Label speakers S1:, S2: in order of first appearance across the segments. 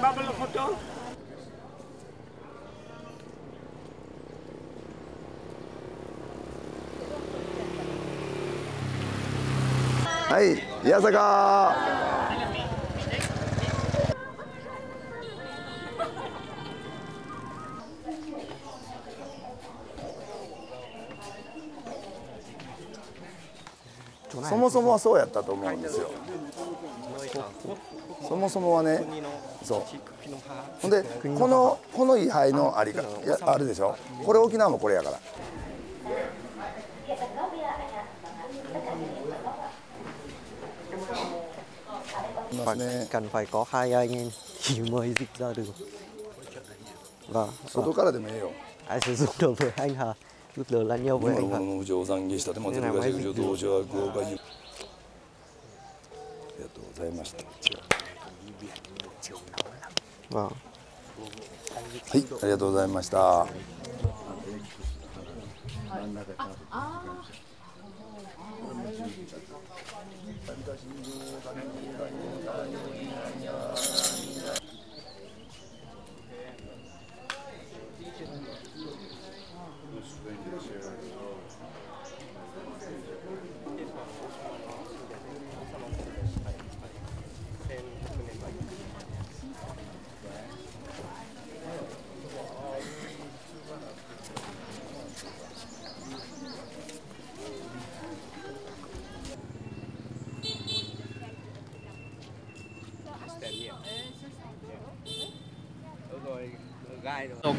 S1: bubble photo.
S2: はい宮坂そもそもはそうやったと思うんですよそもそもはね、そう。ほんで、この、この位牌のありか、や、あるでしょ？これ沖縄もこれやから。
S3: ね、外かい。
S2: 外からでもいいよ。外からでもいい。いいよ。
S3: 外。
S2: はいありがとうございました。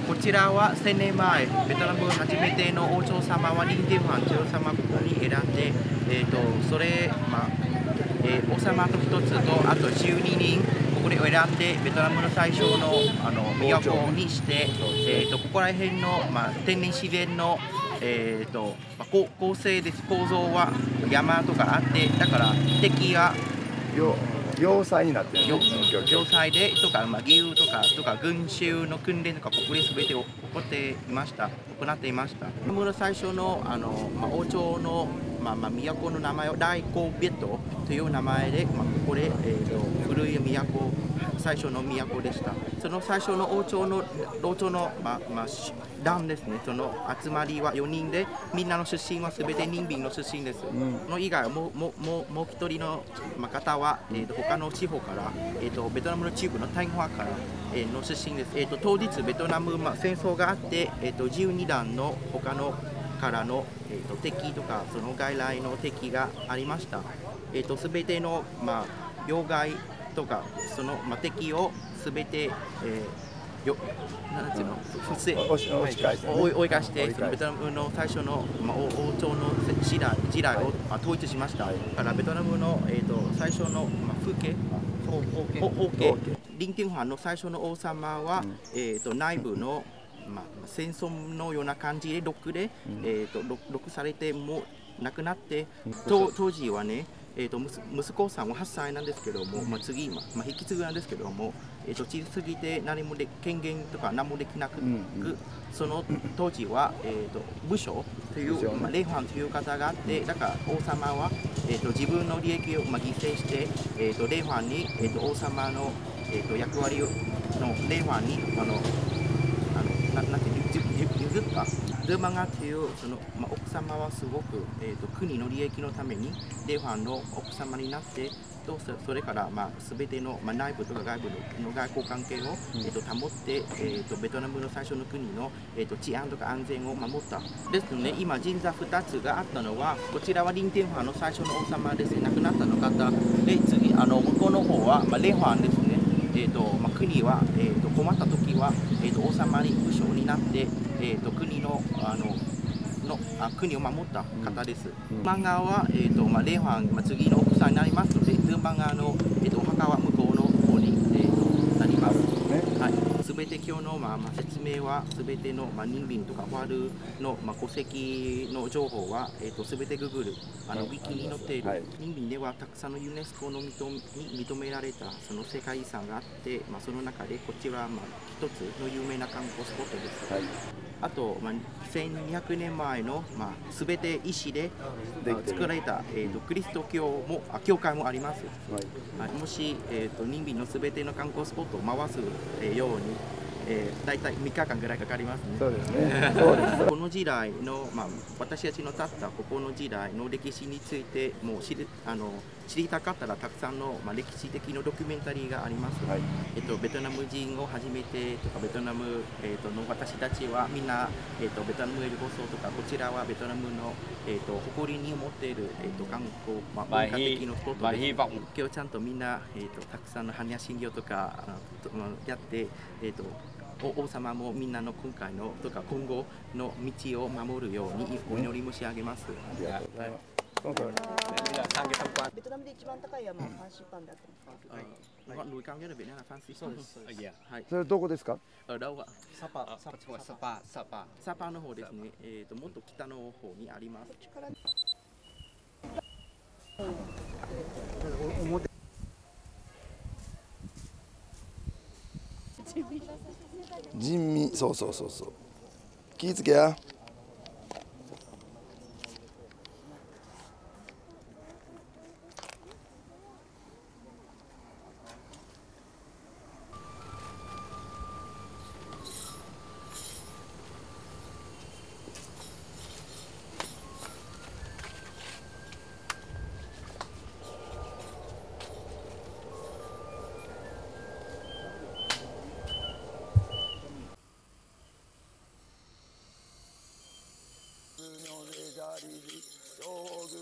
S4: こちらは1000年前、ベトナム初めての王朝様はリン・ティファン王様ここに選んで、えー、とそれ、まあえー王様と1つと、あと12人、ここで選んで、ベトナムの最初のあの都にして、えー、とここら辺の、まあ、天然自然の、えーとまあ、構構成です、構造は山とかあって、だから敵が
S2: 要塞になってる
S4: 要
S2: ね
S4: 要塞でとか、まあ、義勇とかとか群衆の訓練とかここで全て起こっていました。行っていました。日本の最初のあの、まあ、王朝の、まあまあ、都の名前を大神ベッドという名前で、まあ、ここで、えー、と古い都最初の都でした。その最初の王朝の王朝の、まあまあ、団ですね。その集まりは4人でみんなの出身は全て任民の出身です、その以外もうもももう一人の、方は、えー、と他の地方から、えー、とベトナムの中部のタインホアから、えーの出身です、えー、と当日ベトナム、まあ、戦争があって、えー、と12団の他のからの、えー、と敵とかその外来の敵がありました、えー、と全ての、まあ、妖怪とかその、まあ、敵を全て、えーよなんていうの？不正
S2: 押し押し返してね。
S4: 追い返してそのベトナムの最初の、まあ、王王朝の時代時代を、まあ、統一しました、だからベトナムの、えー、と最初の、まあ、風景ほ法系リンティンファンの最初の王様は、えー、と内部の、まあ、戦争のような感じでロックで、えー、とロロックされてもう亡くなって、と当時はねえー、と息息子さんは8歳なんですけども、まあ、次、まあまあ、引き継ぐなんですけども、えー、と小さすぎて何もで権限とか何もできなく、
S2: うん
S4: その当時は、えー、と武将という、まあ、レイファンという方があってだから王様は、えー、と自分の利益を、まあ、犠牲して、えー、とレイファンに、えー、と王様の、えー、と役割をのレイファンにあのゆゆ譲ったズーマガっていうその、まあ、奥様はすごく、えー、と国の利益のためにレイファンの奥様になってとそそれから、まあ、全ての、まあ、内部とか外部の外交関係を、えー、と保って、えー、とベトナムの最初の国の、えー、と治安とか安全を守った。ですので今神座2つがあったのはこちらはリンテンファンの最初の王様ですね。亡くなったの方。で次あの向こうの方は、まあ、レイファンですね。えーとまあ、国は、えー、と困った王様に武将になって、えー、と国のあののあ国を守った方です。漫画は、えーとまあ、レイファン、まあ、次の奥さんになりますので、ズンバンガの、えー、とお墓は向こうの方に、えー、となります。
S2: ね
S4: はい、すべて今日の、まあまあ、説明はすべての、まあ、人民とかファールの、まあ、戸籍の情報は、えー、とすべてググルあのウィキに載っている、
S2: はい。
S4: 人民ではたくさんのユネスコの認めに認められたその世界遺産があって、まあ、その中でこちらは、まあ、一つの有名な観光スポットです。
S2: はい
S4: あと、まあ、1200年前の、まあ、全て石で
S2: で
S4: 作られた、えー、とキリスト教もあ教会もあります、
S2: はい。
S4: はい、もし、えー、と任備の全ての観光スポットを回す、えーように、えー、大体3日間ぐらいかかりますね。
S2: そうですね。です。
S4: この時代の、まあ、私たちの立ったここの時代の歴史についてもう知りあの知りたかったらたくさんの、まあ、歴史的なドキュメンタリーがあります、
S2: はい。
S4: えっと、ベトナム人を初めてとかベトナム、えっと、の私たちはみんな、えっと、ベトナムへ旅行とかこちらはベトナムの、えっと、誇りに思っている、えっと、観光、まあ、
S1: まあ
S4: 文化的なスポットで今日ちゃんとみんな、えっと、たくさんの般若心経とかやって、えっとお王様もみんなの今回のとか今後の道を守るようにお祈り申し上げます。
S2: ありがとうございますそれどこですか？
S4: ラオサ
S1: パサパサパ
S4: サパ。サパの方ですね、えー、ともっと北の方にあります。
S2: 人味そうそうそうそう。気ぃ付けや。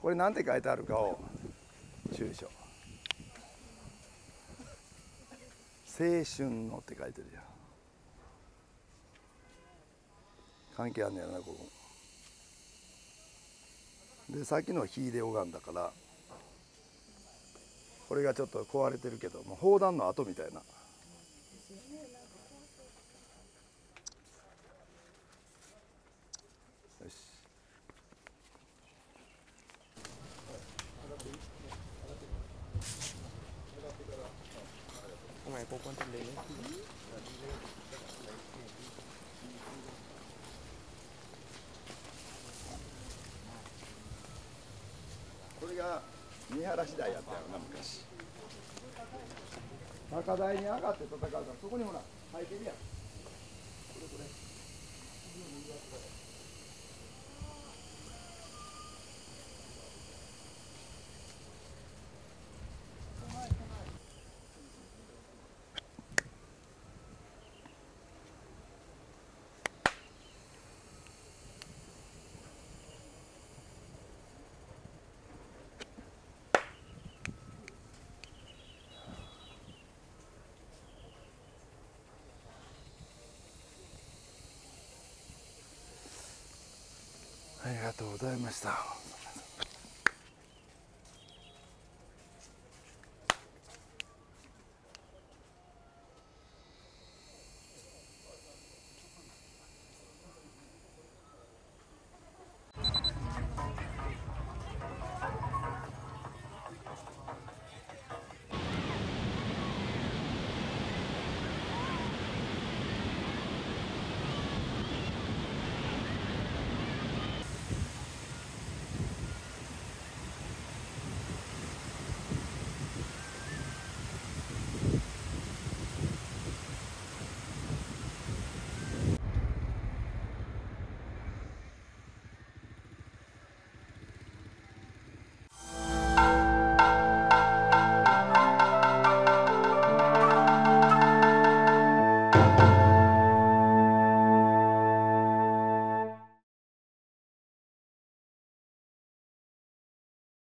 S2: これなんて書いてあるかを住所。青春のって書いてるよ関係あんねやなここ。でさっきのは火で拝んだからこれがちょっと壊れてるけどもう砲弾の跡みたいなよしこれが原次第やったよな昔。高台に上がって戦うからそこにほら生えてるやんこれこれありがとうございました。